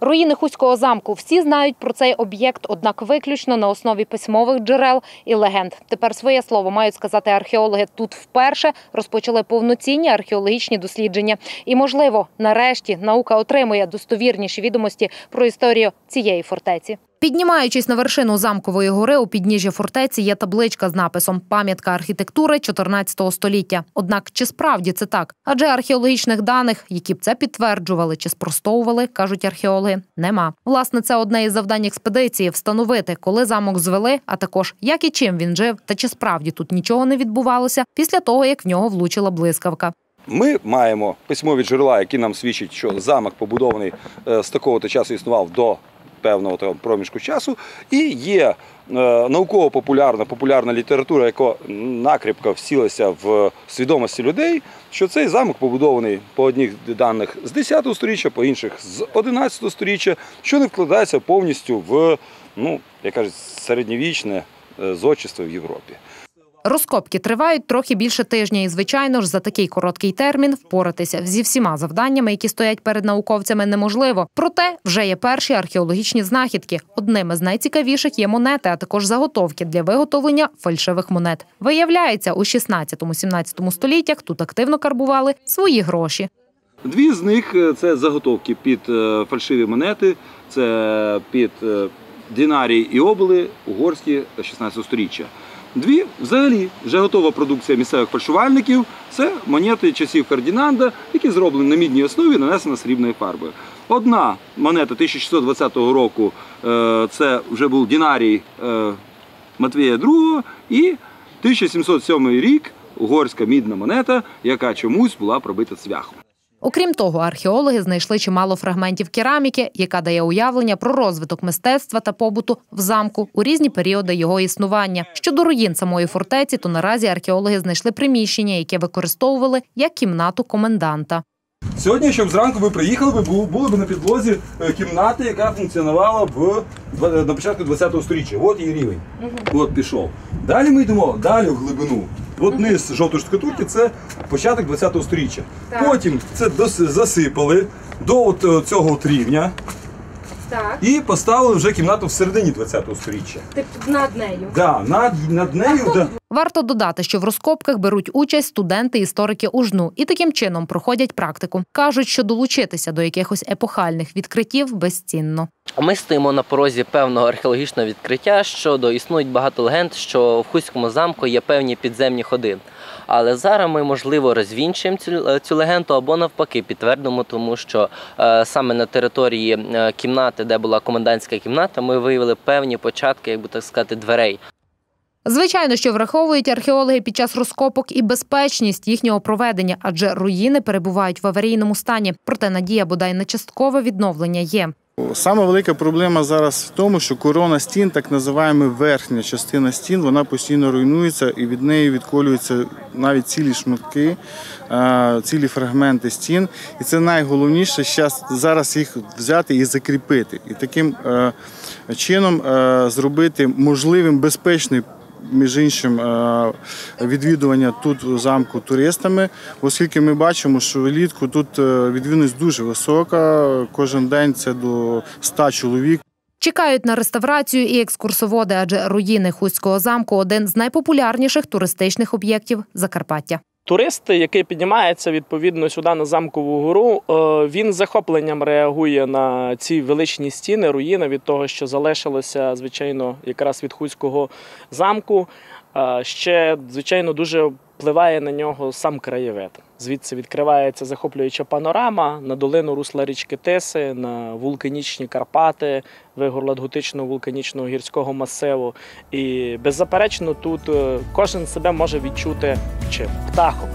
Руїни Хуського замку всі знають про цей об'єкт, однак виключно на основі письмових джерел і легенд. Тепер своє слово мають сказати археологи. Тут вперше розпочали повноцінні археологічні дослідження. І, можливо, нарешті наука отримує достовірніші відомості про історію цієї фортеці. Піднімаючись на вершину замкової гори у підніжжя фортеці є табличка з написом Пам'ятка архітектури 14 століття. Однак чи справді це так? Адже археологічних даних, які б це підтверджували чи спростовували, кажуть археологи, нема. Власне, це одне із завдань експедиції встановити, коли замок звели, а також як і чим він жив, та чи справді тут нічого не відбувалося після того, як в нього влучила блискавка. Ми маємо письмові джерела, які нам свідчать, що замок побудований е, з такого то часу існував до певного проміжку часу, і є е, науково-популярна популярна література, яка накріпко всілася в свідомості людей, що цей замок побудований по одних даних з 10 століття, по інших з 11 століття, що не вкладається повністю в ну, як кажуть, середньовічне е, зодчество в Європі. Розкопки тривають трохи більше тижня, і звичайно ж за такий короткий термін впоратися зі всіма завданнями, які стоять перед науковцями, неможливо. Проте вже є перші археологічні знахідки. Одними з найцікавіших є монети, а також заготовки для виготовлення фальшивих монет. Виявляється, у 16-17 століттях тут активно карбували свої гроші. Дві з них е, це заготовки під е, фальшиві монети, це під е, динарії і обли угорські 16 століття. Дві взагалі вже готова продукція місцевих фальшувальників. Це монети часів Фердінанда, які зроблені на мідній основі, нанесена срібною фарбою. Одна монета 1620 року е, це вже був динарій е, Матвія II, і 1707 рік угорська мідна монета, яка чомусь була пробита цвяхом. Окрім того, археологи знайшли чимало фрагментів кераміки, яка дає уявлення про розвиток мистецтва та побуту в замку у різні періоди його існування. Щодо руїн самої фортеці, то наразі археологи знайшли приміщення, яке використовували як кімнату коменданта. Сьогодні, щоб зранку ви приїхали, ви були б на підлозі е, кімнати, яка функціонувала в на початку ХХ століття. От її рівень. От пішов. Далі ми йдемо далі в глибину. От низ жовтої штукатурки це початок 20-го сторіччя. Так. Потім це дос- засипали до от е, цього от рівня Так, і поставили вже кімнату всередині 20-го сторіччя. типу над нею. Да, над, над нею. Да. Варто додати, що в розкопках беруть участь студенти, історики УЖНУ і таким чином проходять практику. кажуть, що долучитися до якихось епохальних відкриттів безцінно. Ми стоїмо на порозі певного археологічного відкриття. Щодо існують багато легенд, що в Хуському замку є певні підземні ходи. Але зараз ми, можливо, розвінчуємо цю, цю легенду або навпаки підтвердимо, тому що е, саме на території е, кімнати, де була комендантська кімната, ми виявили певні початки, як би так сказати, дверей. Звичайно, що враховують археологи під час розкопок і безпечність їхнього проведення, адже руїни перебувають в аварійному стані. Проте надія бодай на часткове відновлення є. Саме велика проблема зараз в тому, що корона стін, так називаємо верхня частина стін, вона постійно руйнується і від неї відколюються навіть цілі шматки, е, цілі фрагменти стін. І це найголовніше зараз їх взяти і закріпити. І таким е, чином е, зробити можливим безпечний. Між іншим е, відвідування тут замку туристами, оскільки ми бачимо, що влітку тут е, відвідуваність дуже висока. Кожен день це до 100 чоловік. Чекають на реставрацію і екскурсоводи, адже руїни Хуського замку один з найпопулярніших туристичних об'єктів Закарпаття. Турист, який піднімається відповідно сюди на замкову гору, е, він з захопленням реагує на ці величні стіни, руїни від того, що залишилося, звичайно, якраз від Хуцького замку. Ще, звичайно, дуже впливає на нього сам краєвид. Звідси відкривається захоплююча панорама на долину русла річки Теси, на вулканічні Карпати, вигорлад готичного вулканічного гірського масиву. І беззаперечно тут е, кожен себе може відчути чим птахом.